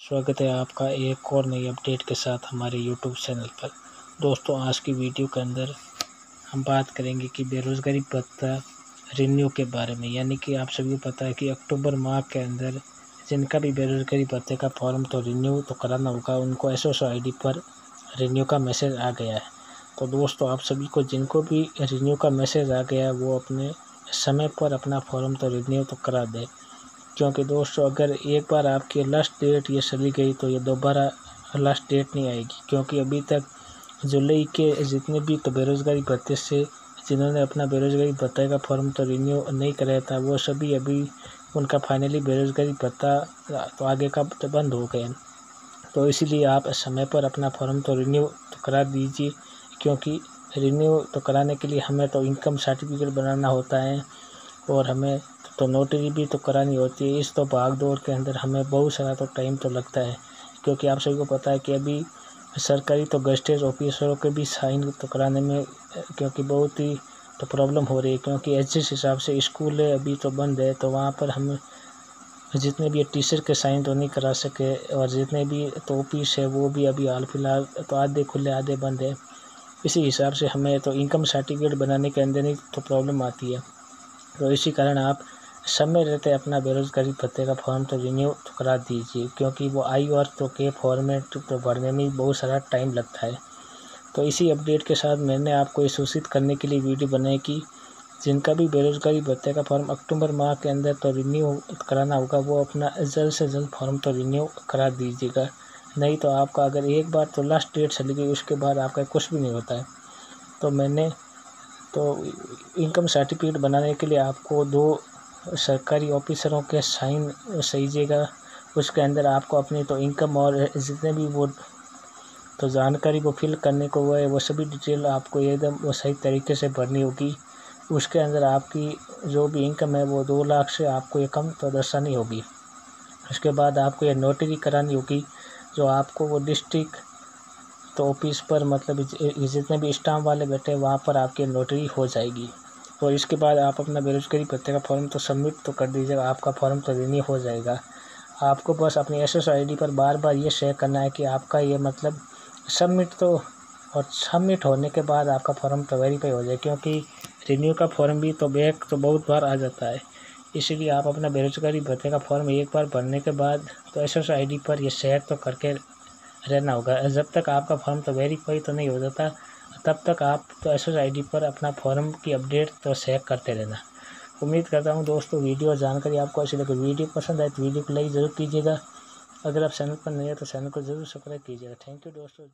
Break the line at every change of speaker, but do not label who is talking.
स्वागत है आपका एक और नई अपडेट के साथ हमारे यूट्यूब चैनल पर। दोस्तों, आज की वीडियो के अंदर हम बात करेंगे कि बेरोज़गारी भत्ता रिन्यू के बारे में, यानी कि आप सभी को पता है कि अक्टूबर माह के अंदर जिनका भी बेरोज़गारी भत्ते का फॉर्म तो रिन्यू तो कराना होगा, उनको एस एस आई डी पर रिन्यू का मैसेज आ गया है। तो दोस्तों, आप सभी को जिनको भी रिन्यू का मैसेज आ गया है, वो अपने समय पर अपना फॉर्म तो रिन्यू तो करा दें। क्योंकि दोस्तों, अगर एक बार आपकी लास्ट डेट ये चली गई तो ये दोबारा लास्ट डेट नहीं आएगी, क्योंकि अभी तक जुलाई के जितने भी तो बेरोज़गारी भत्ते से जिन्होंने अपना बेरोज़गारी भत्ता का फॉर्म तो रिन्यू नहीं कराया था, वो सभी अभी उनका फाइनली बेरोज़गारी भत्ता तो आगे का तो बंद हो गए तो इसीलिए आप समय पर अपना फॉर्म तो रिन्यू तो करा दीजिए, क्योंकि रिन्यू तो कराने के लिए हमें तो इनकम सर्टिफिकेट बनाना होता है। और हमें तो नोटरी भी तो करानी होती है। इस तो भाग दौड़ के अंदर हमें बहुत सारा तो टाइम तो लगता है, क्योंकि आप सभी को पता है कि अभी सरकारी तो गस्टेज ऑफिसरों के भी साइन तो कराने में, क्योंकि बहुत ही तो प्रॉब्लम हो रही है, क्योंकि एच जिस हिसाब से स्कूल है, अभी तो बंद है तो वहाँ पर हम जितने भी टीचर के साइन तो नहीं करा सके, और जितने भी तो ऑफ़िस है, वो भी अभी हाल फ़िलहाल तो आधे खुले, आधे बंद है। इसी हिसाब से हमें तो इनकम सर्टिफिकेट बनाने के अंदर ही तो प्रॉब्लम आती है। तो इसी कारण आप समय रहते अपना बेरोज़गारी भत्ते का फॉर्म तो रिन्यू तो करा दीजिए, क्योंकि वो आई और तो के फॉर्मेट तो भरने में बहुत सारा टाइम लगता है। तो इसी अपडेट के साथ मैंने आपको ये सूचित करने के लिए वीडियो बनाई कि जिनका भी बेरोज़गारी भत्ते का फॉर्म अक्टूबर माह के अंदर तो रिन्यू कराना होगा, वो अपना जल्द से जल्द फॉर्म तो रिन्यू करा दीजिएगा। नहीं तो आपका अगर एक बार तो लास्ट डेट चली गई, उसके बाद आपका कुछ भी नहीं होता है। तो मैंने तो इनकम सर्टिफिकेट बनाने के लिए आपको दो सरकारी ऑफिसरों के साइन सहीजिएगा। उसके अंदर आपको अपनी तो इनकम और जितने भी वो तो जानकारी वो फिल करने को वो है, वो सभी डिटेल आपको एकदम वो सही तरीके से भरनी होगी। उसके अंदर आपकी जो भी इनकम है, वो दो लाख से आपको ये कम तो दर्शानी होगी। उसके बाद आपको ये नोटरी करानी होगी, जो आपको वो डिस्ट्रिक्ट तो ऑफ़िस पर मतलब जितने भी स्टाम्प वाले बैठे हैं, वहाँ पर आपकी नोटरी हो जाएगी। तो इसके बाद आप अपना बेरोजगारी भत्ते का फॉर्म तो सबमिट तो कर दीजिएगा आपका फॉर्म तो रिन्यू हो जाएगा। आपको बस अपनी एस एस पर बार बार ये शेयर करना है कि आपका ये मतलब सबमिट तो और सबमिट होने के बाद आपका फॉर्म तो वेरीफाई हो जाए, क्योंकि रिन्यू का फॉर्म भी तो बैक तो बहुत बार आ जाता है। इसीलिए आप अपना बेरोजगारी भत्ते का फॉर्म एक बार भरने के बाद तो एस एस पर ये शेयर तो करके रहना होगा। जब तक आपका फॉर्म तो वेरीफाई तो नहीं हो जाता, तब तक आप तो एस एस पर अपना फॉर्म की अपडेट तो चेक करते रहना। उम्मीद करता हूँ दोस्तों वीडियो जानकारी आपको अच्छी लगे। वीडियो पसंद आए तो वीडियो को लाइक ज़रूर कीजिएगा। अगर आप चैनल पर नहीं हैं तो चैनल को ज़रूर सब्सक्राइब कीजिएगा। थैंक यू दोस्तों